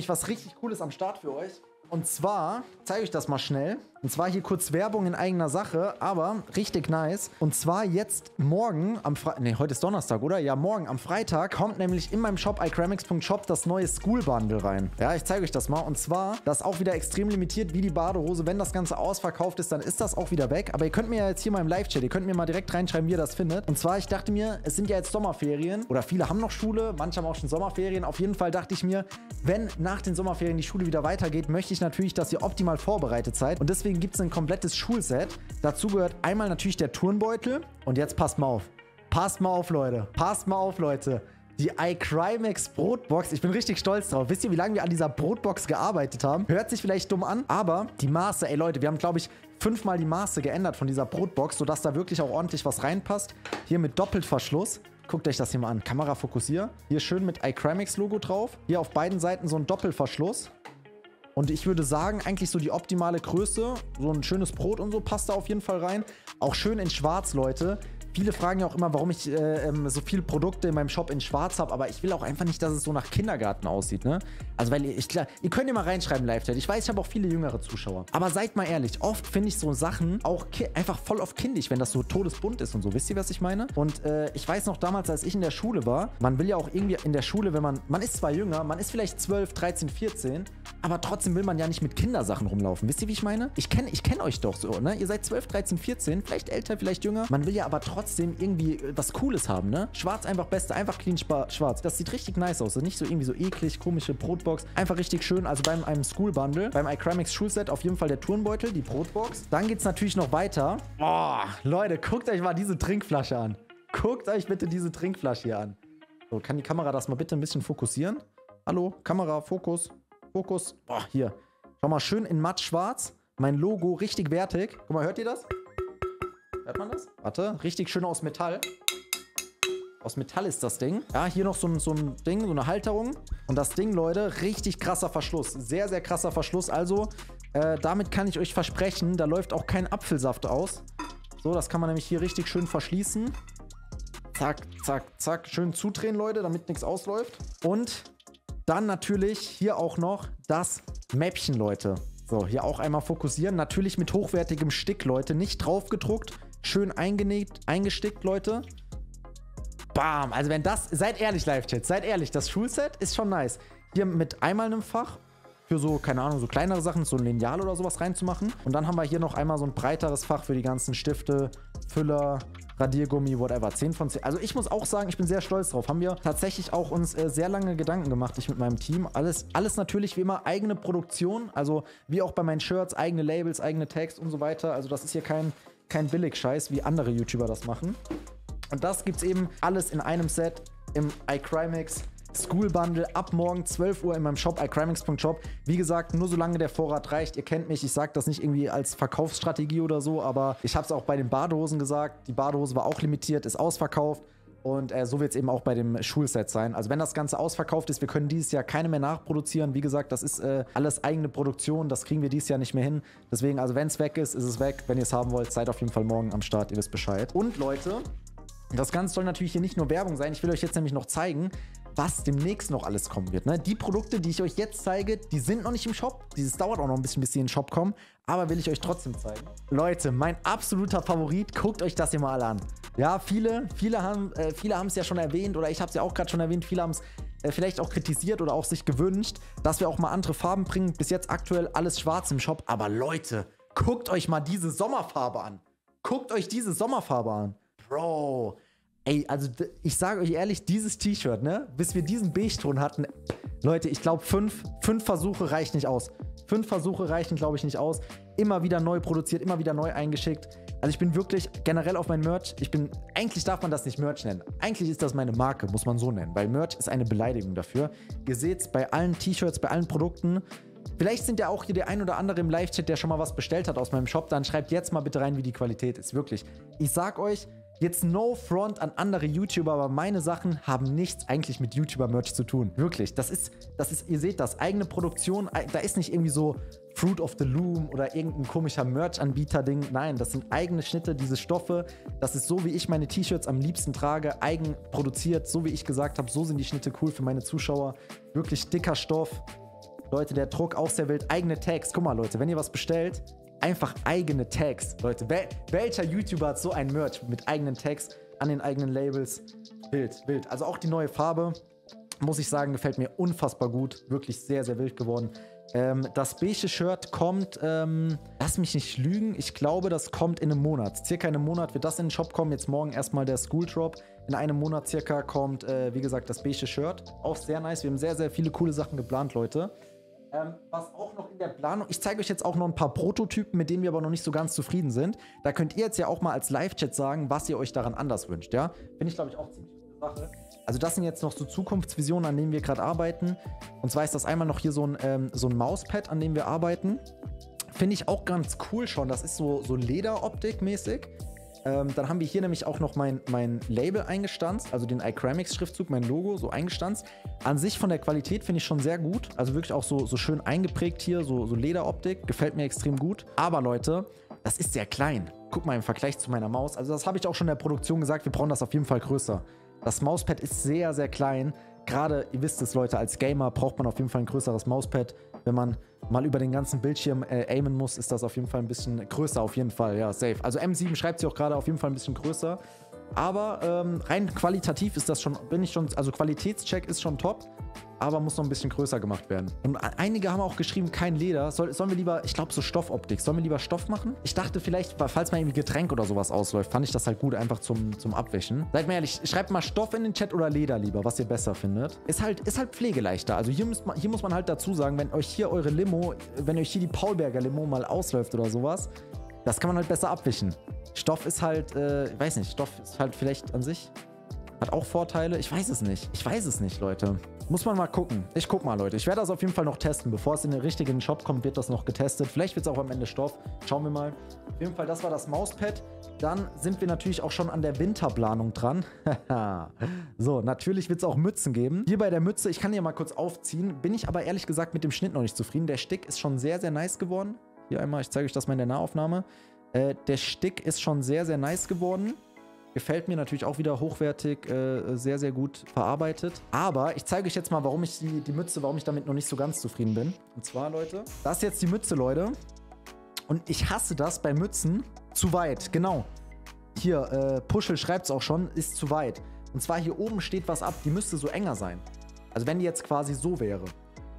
nämlich was richtig Cooles am Start für euch. Und zwar, zeige ich das mal schnell. Und zwar hier kurz Werbung in eigener Sache, aber richtig nice. Und zwar jetzt morgen am Freitag, ne, heute ist Donnerstag, oder? Ja, morgen am Freitag kommt nämlich in meinem Shop iCramix.shop das neue School Bundle rein. Ja, ich zeige euch das mal. Und zwar, das ist auch wieder extrem limitiert wie die Badehose. Wenn das Ganze ausverkauft ist, dann ist das auch wieder weg. Aber ihr könnt mir ja jetzt hier mal im Live-Chat, ihr könnt mir mal direkt reinschreiben, wie ihr das findet. Und zwar, ich dachte mir, es sind ja jetzt Sommerferien oder viele haben noch Schule, manche haben auch schon Sommerferien. Auf jeden Fall dachte ich mir, wenn nach den Sommerferien die Schule wieder weitergeht, möchte ich natürlich, dass ihr optimal vorbereitet seid. Und deswegen gibt es ein komplettes Schulset. Dazu gehört einmal natürlich der Turnbeutel. Und jetzt passt mal auf. Passt mal auf, Leute. Passt mal auf, Leute. Die iCrimex Brotbox. Ich bin richtig stolz drauf. Wisst ihr, wie lange wir an dieser Brotbox gearbeitet haben? Hört sich vielleicht dumm an, aber die Maße, ey Leute, wir haben, glaube ich, fünfmal die Maße geändert von dieser Brotbox, sodass da wirklich auch ordentlich was reinpasst. Hier mit Doppelverschluss. Guckt euch das hier mal an. Kamera fokussier. Hier schön mit iCrimex Logo drauf. Hier auf beiden Seiten so ein Doppelverschluss. Und ich würde sagen, eigentlich so die optimale Größe. So ein schönes Brot und so passt da auf jeden Fall rein. Auch schön in schwarz, Leute. Viele fragen ja auch immer, warum ich äh, ähm, so viele Produkte in meinem Shop in schwarz habe, aber ich will auch einfach nicht, dass es so nach Kindergarten aussieht, ne? Also, weil ich, klar, ihr könnt ja mal reinschreiben, Live-Chat. Ich weiß, ich habe auch viele jüngere Zuschauer. Aber seid mal ehrlich, oft finde ich so Sachen auch einfach voll auf kindisch, wenn das so todesbunt ist und so. Wisst ihr, was ich meine? Und äh, ich weiß noch damals, als ich in der Schule war, man will ja auch irgendwie in der Schule, wenn man, man ist zwar jünger, man ist vielleicht 12, 13, 14, aber trotzdem will man ja nicht mit Kindersachen rumlaufen. Wisst ihr, wie ich meine? Ich kenne ich kenn euch doch so, ne? Ihr seid 12, 13, 14, vielleicht älter, vielleicht jünger. Man will ja aber trotzdem irgendwie was Cooles haben, ne? Schwarz einfach beste, einfach clean schwarz. Das sieht richtig nice aus. Nicht so irgendwie so eklig, komische Brotbox. Einfach richtig schön. Also beim einem School Bundle, beim iCramix Schulset auf jeden Fall der Turnbeutel, die Brotbox. Dann geht es natürlich noch weiter. Boah, Leute, guckt euch mal diese Trinkflasche an. Guckt euch bitte diese Trinkflasche hier an. So, kann die Kamera das mal bitte ein bisschen fokussieren? Hallo, Kamera, Fokus, Fokus. Boah, hier. Schau mal, schön in matt schwarz. Mein Logo richtig wertig. Guck mal, hört ihr das? Hört man das? Warte, richtig schön aus Metall. Aus Metall ist das Ding. Ja, hier noch so ein, so ein Ding, so eine Halterung. Und das Ding, Leute, richtig krasser Verschluss. Sehr, sehr krasser Verschluss. Also, äh, damit kann ich euch versprechen, da läuft auch kein Apfelsaft aus. So, das kann man nämlich hier richtig schön verschließen. Zack, zack, zack. Schön zudrehen, Leute, damit nichts ausläuft. Und dann natürlich hier auch noch das Mäppchen, Leute. So, hier auch einmal fokussieren. Natürlich mit hochwertigem Stick, Leute. Nicht drauf gedruckt. Schön eingenäht, eingestickt, Leute. Bam. Also wenn das... Seid ehrlich, Live-Chat. Seid ehrlich. Das Schulset ist schon nice. Hier mit einmal einem Fach für so, keine Ahnung, so kleinere Sachen, so ein Lineal oder sowas reinzumachen. Und dann haben wir hier noch einmal so ein breiteres Fach für die ganzen Stifte, Füller, Radiergummi, whatever. 10 von 10. Also ich muss auch sagen, ich bin sehr stolz drauf. Haben wir tatsächlich auch uns äh, sehr lange Gedanken gemacht, ich mit meinem Team. Alles, alles natürlich wie immer eigene Produktion. Also wie auch bei meinen Shirts, eigene Labels, eigene Tags und so weiter. Also das ist hier kein kein Billig-Scheiß, wie andere YouTuber das machen. Und das gibt's eben alles in einem Set im iCrimex School Bundle ab morgen 12 Uhr in meinem Shop iCrimex.shop. Wie gesagt, nur solange der Vorrat reicht. Ihr kennt mich, ich sage das nicht irgendwie als Verkaufsstrategie oder so, aber ich habe es auch bei den Badehosen gesagt. Die Badehose war auch limitiert, ist ausverkauft. Und äh, so wird es eben auch bei dem Schulset sein. Also wenn das Ganze ausverkauft ist, wir können dieses Jahr keine mehr nachproduzieren. Wie gesagt, das ist äh, alles eigene Produktion. Das kriegen wir dieses Jahr nicht mehr hin. Deswegen, also wenn es weg ist, ist es weg. Wenn ihr es haben wollt, seid auf jeden Fall morgen am Start. Ihr wisst Bescheid. Und Leute, das Ganze soll natürlich hier nicht nur Werbung sein. Ich will euch jetzt nämlich noch zeigen, was demnächst noch alles kommen wird. Ne? Die Produkte, die ich euch jetzt zeige, die sind noch nicht im Shop. Dieses dauert auch noch ein bisschen, bis sie in den Shop kommen. Aber will ich euch trotzdem zeigen. Leute, mein absoluter Favorit, guckt euch das hier mal an. Ja, viele, viele haben äh, es ja schon erwähnt oder ich habe es ja auch gerade schon erwähnt. Viele haben es äh, vielleicht auch kritisiert oder auch sich gewünscht, dass wir auch mal andere Farben bringen. Bis jetzt aktuell alles schwarz im Shop. Aber Leute, guckt euch mal diese Sommerfarbe an. Guckt euch diese Sommerfarbe an. Bro, Ey, also ich sage euch ehrlich, dieses T-Shirt, ne, bis wir diesen Beige-Ton hatten, Leute, ich glaube, fünf, fünf Versuche reichen nicht aus. Fünf Versuche reichen, glaube ich, nicht aus. Immer wieder neu produziert, immer wieder neu eingeschickt. Also ich bin wirklich generell auf mein Merch, ich bin, eigentlich darf man das nicht Merch nennen. Eigentlich ist das meine Marke, muss man so nennen, weil Merch ist eine Beleidigung dafür. Ihr seht es bei allen T-Shirts, bei allen Produkten. Vielleicht sind ja auch hier der ein oder andere im Live-Chat, der schon mal was bestellt hat aus meinem Shop. Dann schreibt jetzt mal bitte rein, wie die Qualität ist. Wirklich. Ich sag euch, Jetzt no front an andere YouTuber, aber meine Sachen haben nichts eigentlich mit YouTuber-Merch zu tun. Wirklich. Das ist, das ist, ihr seht das, eigene Produktion, da ist nicht irgendwie so Fruit of the Loom oder irgendein komischer Merch-Anbieter-Ding. Nein, das sind eigene Schnitte, diese Stoffe. Das ist so, wie ich meine T-Shirts am liebsten trage, eigen produziert, so wie ich gesagt habe. So sind die Schnitte cool für meine Zuschauer. Wirklich dicker Stoff, Leute, der Druck auch sehr wild. Eigene Tags. Guck mal, Leute, wenn ihr was bestellt, einfach eigene Tags. Leute, wel welcher YouTuber hat so ein Merch mit eigenen Tags an den eigenen Labels? Wild, wild. Also auch die neue Farbe, muss ich sagen, gefällt mir unfassbar gut. Wirklich sehr, sehr wild geworden. Ähm, das beige Shirt kommt, ähm, lass mich nicht lügen, ich glaube, das kommt in einem Monat. Circa in einem Monat wird das in den Shop kommen. Jetzt morgen erstmal der School Drop. In einem Monat circa kommt, äh, wie gesagt, das beige Shirt. Auch sehr nice. Wir haben sehr, sehr viele coole Sachen geplant, Leute. Ähm, was auch noch in der Planung, ich zeige euch jetzt auch noch ein paar Prototypen, mit denen wir aber noch nicht so ganz zufrieden sind. Da könnt ihr jetzt ja auch mal als Live-Chat sagen, was ihr euch daran anders wünscht, ja? Finde ich, glaube ich, auch ziemlich gute Sache. Also das sind jetzt noch so Zukunftsvisionen, an denen wir gerade arbeiten. Und zwar ist das einmal noch hier so ein, ähm, so ein Mauspad, an dem wir arbeiten. Finde ich auch ganz cool schon. Das ist so, so Lederoptik-mäßig. Ähm, dann haben wir hier nämlich auch noch mein, mein Label eingestanzt, also den iCramix-Schriftzug, mein Logo, so eingestanzt. An sich von der Qualität finde ich schon sehr gut. Also wirklich auch so, so schön eingeprägt hier, so, so Lederoptik. Gefällt mir extrem gut. Aber Leute, das ist sehr klein. Guck mal im Vergleich zu meiner Maus. Also das habe ich auch schon in der Produktion gesagt, wir brauchen das auf jeden Fall größer. Das Mauspad ist sehr, sehr klein. Gerade, ihr wisst es, Leute, als Gamer braucht man auf jeden Fall ein größeres Mauspad. Wenn man mal über den ganzen Bildschirm äh, aimen muss, ist das auf jeden Fall ein bisschen größer, auf jeden Fall, ja, safe. Also M7 schreibt sie auch gerade auf jeden Fall ein bisschen größer. Aber ähm, rein qualitativ ist das schon, bin ich schon, also Qualitätscheck ist schon top aber muss noch ein bisschen größer gemacht werden. Und einige haben auch geschrieben, kein Leder. Soll, sollen wir lieber, ich glaube so Stoffoptik, sollen wir lieber Stoff machen? Ich dachte vielleicht, falls mal irgendwie Getränk oder sowas ausläuft, fand ich das halt gut, einfach zum, zum Abwischen. Seid mal ehrlich, schreibt mal Stoff in den Chat oder Leder lieber, was ihr besser findet. Ist halt, ist halt pflegeleichter. Also hier, müsst man, hier muss man halt dazu sagen, wenn euch hier eure Limo, wenn euch hier die Paulberger Limo mal ausläuft oder sowas, das kann man halt besser abwischen. Stoff ist halt, äh, ich weiß nicht, Stoff ist halt vielleicht an sich, hat auch Vorteile. Ich weiß es nicht. Ich weiß es nicht, Leute. Muss man mal gucken. Ich guck mal, Leute. Ich werde das auf jeden Fall noch testen. Bevor es in den richtigen Shop kommt, wird das noch getestet. Vielleicht wird es auch am Ende Stoff. Schauen wir mal. Auf jeden Fall, das war das Mauspad. Dann sind wir natürlich auch schon an der Winterplanung dran. so, natürlich wird es auch Mützen geben. Hier bei der Mütze, ich kann die mal kurz aufziehen. Bin ich aber ehrlich gesagt mit dem Schnitt noch nicht zufrieden. Der Stick ist schon sehr, sehr nice geworden. Hier einmal, ich zeige euch das mal in der Nahaufnahme. Äh, der Stick ist schon sehr, sehr nice geworden. Gefällt mir natürlich auch wieder hochwertig, äh, sehr, sehr gut verarbeitet. Aber ich zeige euch jetzt mal, warum ich die, die Mütze, warum ich damit noch nicht so ganz zufrieden bin. Und zwar, Leute, das ist jetzt die Mütze, Leute. Und ich hasse das bei Mützen zu weit. Genau. Hier, äh, Puschel schreibt es auch schon, ist zu weit. Und zwar hier oben steht was ab, die müsste so enger sein. Also wenn die jetzt quasi so wäre.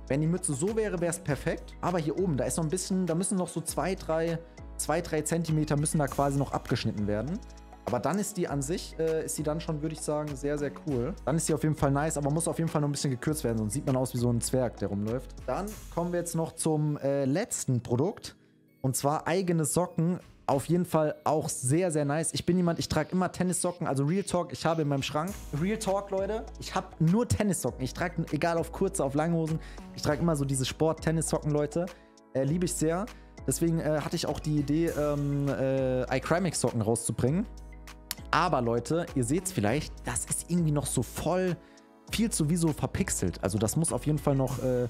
Wenn die Mütze so wäre, wäre es perfekt. Aber hier oben, da ist noch ein bisschen, da müssen noch so zwei, drei, zwei, drei Zentimeter müssen da quasi noch abgeschnitten werden. Aber dann ist die an sich, äh, ist die dann schon, würde ich sagen, sehr, sehr cool. Dann ist die auf jeden Fall nice, aber muss auf jeden Fall noch ein bisschen gekürzt werden, sonst sieht man aus wie so ein Zwerg, der rumläuft. Dann kommen wir jetzt noch zum äh, letzten Produkt. Und zwar eigene Socken. Auf jeden Fall auch sehr, sehr nice. Ich bin jemand, ich trage immer Tennissocken. Also Real Talk, ich habe in meinem Schrank. Real Talk, Leute. Ich habe nur Tennissocken. Ich trage, egal auf kurze, auf lange Hosen. Ich trage immer so diese Sport-Tennissocken, Leute. Äh, Liebe ich sehr. Deswegen äh, hatte ich auch die Idee, ähm, äh, iCrimix-Socken rauszubringen. Aber Leute, ihr seht es vielleicht, das ist irgendwie noch so voll, viel zu wie so verpixelt. Also das muss auf jeden Fall noch, äh,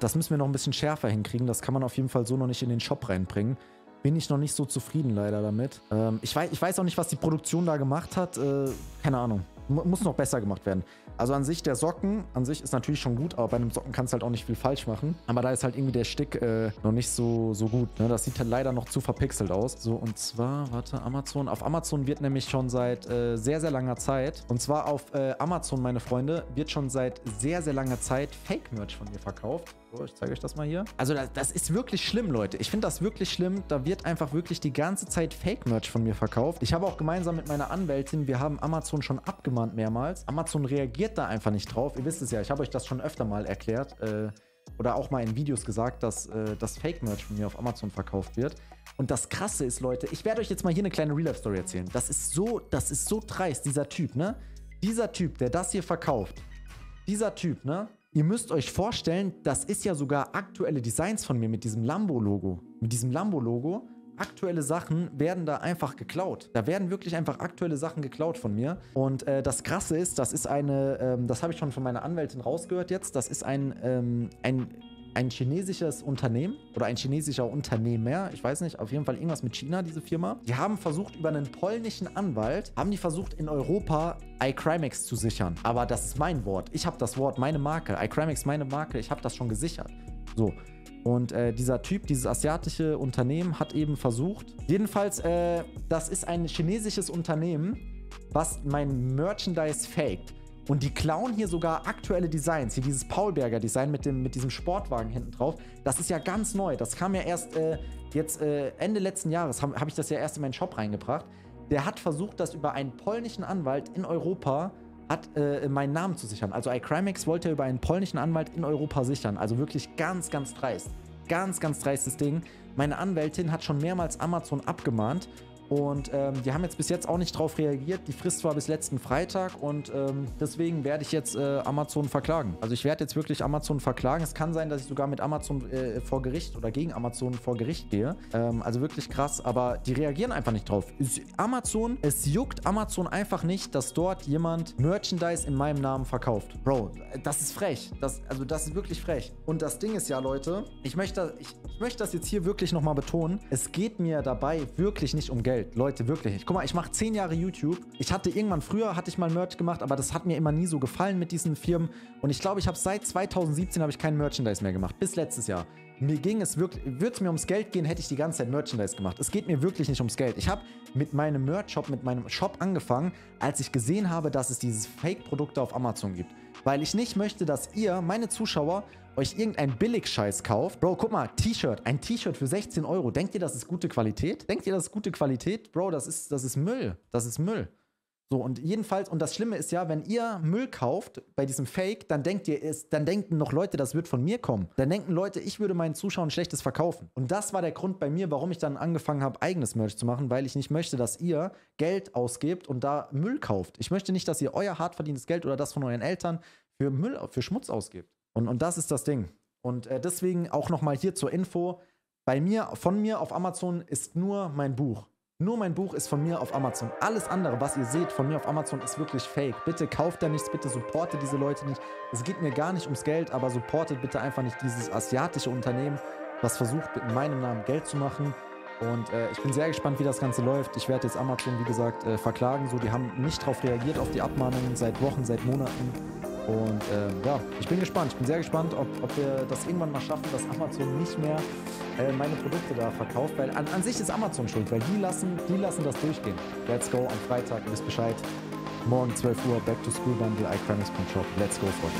das müssen wir noch ein bisschen schärfer hinkriegen. Das kann man auf jeden Fall so noch nicht in den Shop reinbringen. Bin ich noch nicht so zufrieden leider damit. Ähm, ich, weiß, ich weiß auch nicht, was die Produktion da gemacht hat. Äh, keine Ahnung. Muss noch besser gemacht werden. Also an sich, der Socken an sich ist natürlich schon gut, aber bei einem Socken kannst du halt auch nicht viel falsch machen. Aber da ist halt irgendwie der Stick äh, noch nicht so, so gut. Ne? Das sieht halt leider noch zu verpixelt aus. So, und zwar, warte, Amazon. Auf Amazon wird nämlich schon seit äh, sehr, sehr langer Zeit, und zwar auf äh, Amazon, meine Freunde, wird schon seit sehr, sehr langer Zeit Fake-Merch von mir verkauft. So, ich zeige euch das mal hier. Also das, das ist wirklich schlimm, Leute. Ich finde das wirklich schlimm. Da wird einfach wirklich die ganze Zeit Fake-Merch von mir verkauft. Ich habe auch gemeinsam mit meiner Anwältin, wir haben Amazon schon abgemahnt mehrmals. Amazon reagiert da einfach nicht drauf. Ihr wisst es ja, ich habe euch das schon öfter mal erklärt. Äh, oder auch mal in Videos gesagt, dass äh, das Fake-Merch von mir auf Amazon verkauft wird. Und das Krasse ist, Leute, ich werde euch jetzt mal hier eine kleine Real-Life-Story erzählen. Das ist so, das ist so dreist, dieser Typ, ne? Dieser Typ, der das hier verkauft, dieser Typ, ne? Ihr müsst euch vorstellen, das ist ja sogar aktuelle Designs von mir mit diesem Lambo-Logo. Mit diesem Lambo-Logo. Aktuelle Sachen werden da einfach geklaut. Da werden wirklich einfach aktuelle Sachen geklaut von mir. Und äh, das Krasse ist, das ist eine, ähm, das habe ich schon von meiner Anwältin rausgehört jetzt, das ist ein, ähm, ein ein chinesisches Unternehmen oder ein chinesischer Unternehmer, ich weiß nicht, auf jeden Fall irgendwas mit China, diese Firma. Die haben versucht, über einen polnischen Anwalt, haben die versucht, in Europa iCrimex zu sichern. Aber das ist mein Wort. Ich habe das Wort, meine Marke. iCrimex, meine Marke, ich habe das schon gesichert. So. Und äh, dieser Typ, dieses asiatische Unternehmen hat eben versucht, jedenfalls, äh, das ist ein chinesisches Unternehmen, was mein Merchandise faked. Und die klauen hier sogar aktuelle Designs. Hier dieses Paulberger Design mit, dem, mit diesem Sportwagen hinten drauf. Das ist ja ganz neu. Das kam ja erst äh, jetzt äh, Ende letzten Jahres, habe hab ich das ja erst in meinen Shop reingebracht. Der hat versucht, das über einen polnischen Anwalt in Europa hat äh, meinen Namen zu sichern. Also iCrimex wollte er über einen polnischen Anwalt in Europa sichern. Also wirklich ganz, ganz dreist. Ganz, ganz dreistes Ding. Meine Anwältin hat schon mehrmals Amazon abgemahnt und ähm, die haben jetzt bis jetzt auch nicht drauf reagiert. Die Frist war bis letzten Freitag und ähm, deswegen werde ich jetzt äh, Amazon verklagen. Also ich werde jetzt wirklich Amazon verklagen. Es kann sein, dass ich sogar mit Amazon äh, vor Gericht oder gegen Amazon vor Gericht gehe. Ähm, also wirklich krass, aber die reagieren einfach nicht drauf. Amazon, es juckt Amazon einfach nicht, dass dort jemand Merchandise in meinem Namen verkauft. Bro, das ist frech. Das, also das ist wirklich frech. Und das Ding ist ja, Leute, ich möchte, ich, ich möchte das jetzt hier wirklich nochmal betonen. Es geht mir dabei wirklich nicht um Geld. Geld. Leute, wirklich. Guck mal, ich mache zehn Jahre YouTube. Ich hatte irgendwann früher, hatte ich mal Merch gemacht, aber das hat mir immer nie so gefallen mit diesen Firmen. Und ich glaube, ich habe seit 2017 habe ich kein Merchandise mehr gemacht. Bis letztes Jahr. Mir ging es wirklich, würde es mir ums Geld gehen, hätte ich die ganze Zeit Merchandise gemacht. Es geht mir wirklich nicht ums Geld. Ich habe mit meinem Merch-Shop, mit meinem Shop angefangen, als ich gesehen habe, dass es dieses Fake-Produkte auf Amazon gibt. Weil ich nicht möchte, dass ihr, meine Zuschauer, euch irgendein Billig-Scheiß kauft. Bro, guck mal, T-Shirt. Ein T-Shirt für 16 Euro. Denkt ihr, das ist gute Qualität? Denkt ihr, das ist gute Qualität? Bro, das ist, das ist Müll. Das ist Müll. So, und jedenfalls, und das Schlimme ist ja, wenn ihr Müll kauft bei diesem Fake, dann denkt ihr, ist, dann denken noch Leute, das wird von mir kommen. Dann denken Leute, ich würde meinen Zuschauern schlechtes verkaufen. Und das war der Grund bei mir, warum ich dann angefangen habe, eigenes Merch zu machen, weil ich nicht möchte, dass ihr Geld ausgebt und da Müll kauft. Ich möchte nicht, dass ihr euer hart verdientes Geld oder das von euren Eltern für Müll, für Schmutz ausgebt. Und, und das ist das Ding. Und äh, deswegen auch nochmal hier zur Info. Bei mir, von mir auf Amazon ist nur mein Buch. Nur mein Buch ist von mir auf Amazon. Alles andere, was ihr seht von mir auf Amazon, ist wirklich fake. Bitte kauft da nichts, bitte supportet diese Leute nicht. Es geht mir gar nicht ums Geld, aber supportet bitte einfach nicht dieses asiatische Unternehmen, was versucht, mit meinem Namen Geld zu machen. Und äh, ich bin sehr gespannt, wie das Ganze läuft. Ich werde jetzt Amazon, wie gesagt, äh, verklagen. So, die haben nicht darauf reagiert, auf die Abmahnungen seit Wochen, seit Monaten. Und äh, ja, ich bin gespannt. Ich bin sehr gespannt, ob, ob wir das irgendwann mal schaffen, dass Amazon nicht mehr äh, meine Produkte da verkauft. Weil an, an, sich ist Amazon schuld, weil die lassen, die lassen das durchgehen. Let's go am Freitag, wisst Bescheid. Morgen 12 Uhr, Back to School Bundle, iCrimis.shop. Let's go, Freunde.